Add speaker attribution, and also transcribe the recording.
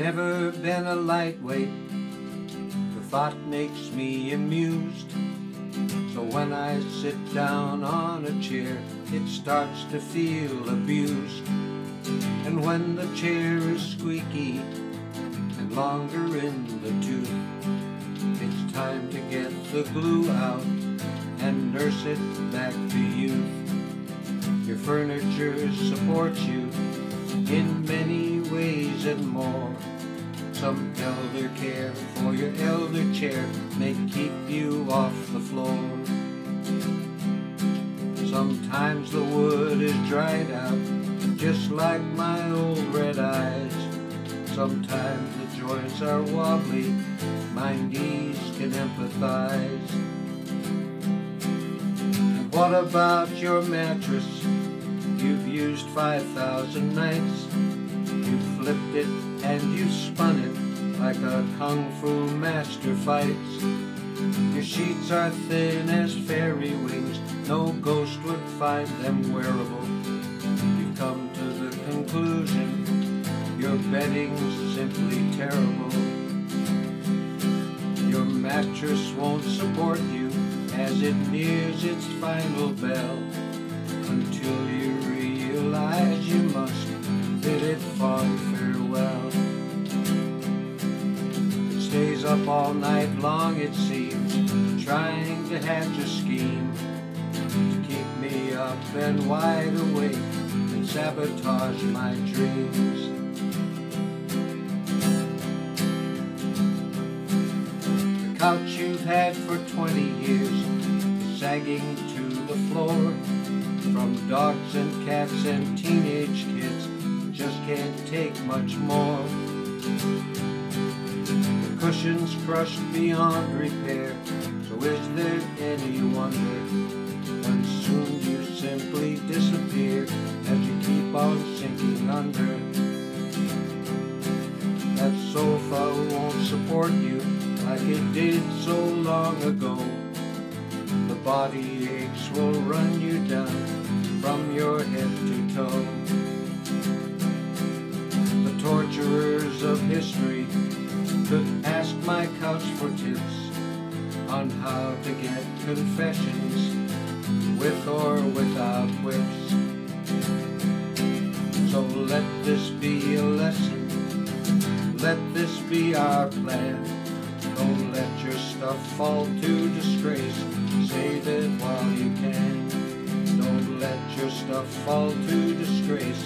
Speaker 1: Never been a lightweight, the thought makes me amused. So when I sit down on a chair, it starts to feel abused. And when the chair is squeaky and longer in the tooth, it's time to get the glue out and nurse it back to youth. Your furniture supports you in many ways and more. Some elder care for your elder chair may keep you off the floor. Sometimes the wood is dried out, just like my old red eyes. Sometimes the joints are wobbly, my knees can empathize. And what about your mattress? You've used 5,000 nights. Flipped it and you spun it like a kung fu master fights. Your sheets are thin as fairy wings, no ghost would find them wearable. You've come to the conclusion your bedding's simply terrible. Your mattress won't support you as it nears its final bell up all night long, it seems, trying to hatch a scheme to keep me up and wide awake and sabotage my dreams. The couch you've had for 20 years sagging to the floor from dogs and cats and teenage kids just can't take much more. The cushion's crushed beyond repair, so is there any wonder when soon you simply disappear as you keep on sinking under? That sofa won't support you like it did so long ago. The body aches will run you down from your head to toe. The torturers of history for tips on how to get confessions with or without whips. So let this be a lesson, let this be our plan. Don't let your stuff fall to disgrace, save it while you can. Don't let your stuff fall to disgrace,